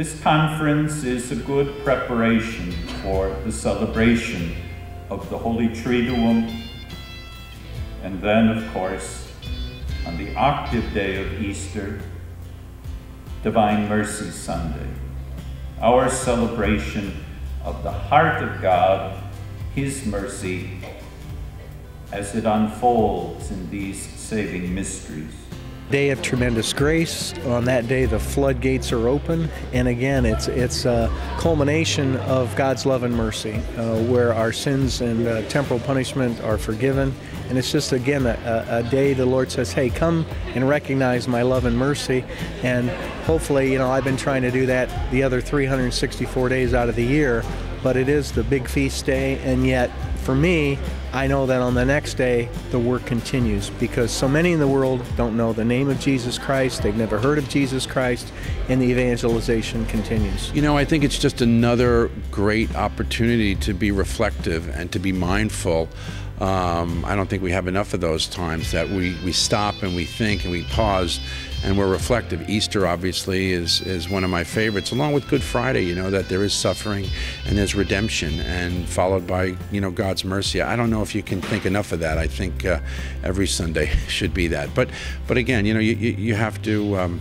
This conference is a good preparation for the celebration of the Holy Triduum, and then, of course, on the octave day of Easter, Divine Mercy Sunday, our celebration of the heart of God, His mercy, as it unfolds in these saving mysteries day of tremendous grace. On that day, the floodgates are open, and again, it's it's a culmination of God's love and mercy, uh, where our sins and uh, temporal punishment are forgiven. And it's just again a, a, day the Lord says, "Hey, come and recognize my love and mercy." And hopefully, you know, I've been trying to do that the other 364 days out of the year, but it is the big feast day, and yet for me, I know that on the next day, the work continues because so many in the world don't know the name of Jesus Christ, they've never heard of Jesus Christ, and the evangelization continues. You know, I think it's just another great opportunity to be reflective and to be mindful. Um, I don't think we have enough of those times that we, we stop and we think and we pause and we're reflective. Easter, obviously, is, is one of my favorites, along with Good Friday, you know, that there is suffering and there's redemption, and followed by, you know, God's mercy. I don't know if you can think enough of that. I think uh, every Sunday should be that. But, but again, you know, you, you have to. Um,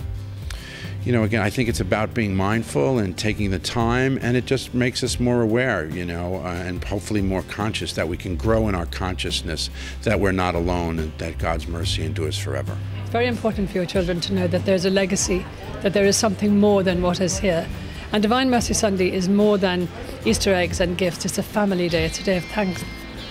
you know, again, I think it's about being mindful and taking the time, and it just makes us more aware, you know, uh, and hopefully more conscious that we can grow in our consciousness that we're not alone and that God's mercy endures forever. It's very important for your children to know that there's a legacy, that there is something more than what is here. And Divine Mercy Sunday is more than Easter eggs and gifts. It's a family day. It's a day of thanks,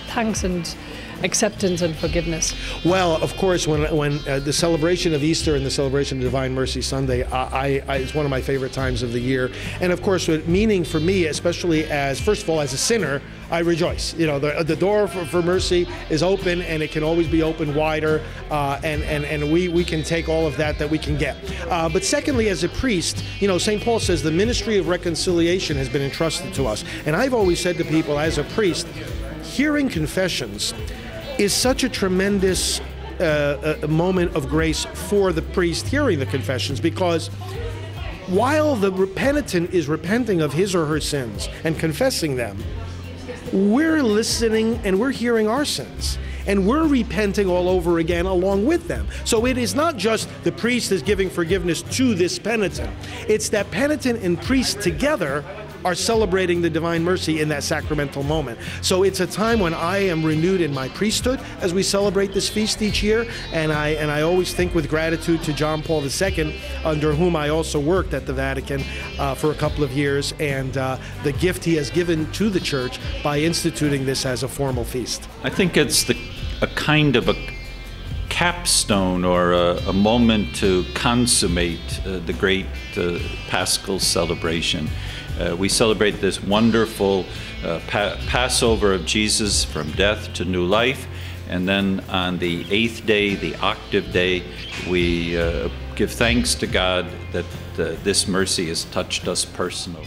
thanks and acceptance and forgiveness? Well, of course, when when uh, the celebration of Easter and the celebration of Divine Mercy Sunday, I, I, it's one of my favorite times of the year. And of course, with meaning for me, especially as first of all as a sinner, I rejoice. You know, the, the door for, for mercy is open, and it can always be open wider, uh, and and and we we can take all of that that we can get. Uh, but secondly, as a priest, you know, St. Paul says the ministry of reconciliation has been entrusted to us, and I've always said to people as a priest, hearing confessions is such a tremendous uh, a uh, moment of grace for the priest hearing the confessions because while the penitent is repenting of his or her sins and confessing them, we're listening and we're hearing our sins. And we're repenting all over again along with them. So it is not just the priest is giving forgiveness to this penitent, it's that penitent and priest together are celebrating the divine mercy in that sacramental moment. So it's a time when I am renewed in my priesthood as we celebrate this feast each year, and I and I always think with gratitude to John Paul II, under whom I also worked at the Vatican uh, for a couple of years, and uh, the gift he has given to the Church by instituting this as a formal feast. I think it's the a kind of a capstone or a, a moment to consummate uh, the great uh, Paschal celebration. Uh, we celebrate this wonderful uh, pa- Passover of Jesus from death to new life. And then on the eighth day, the octave day, we uh, give thanks to God that uh, this mercy has touched us personally.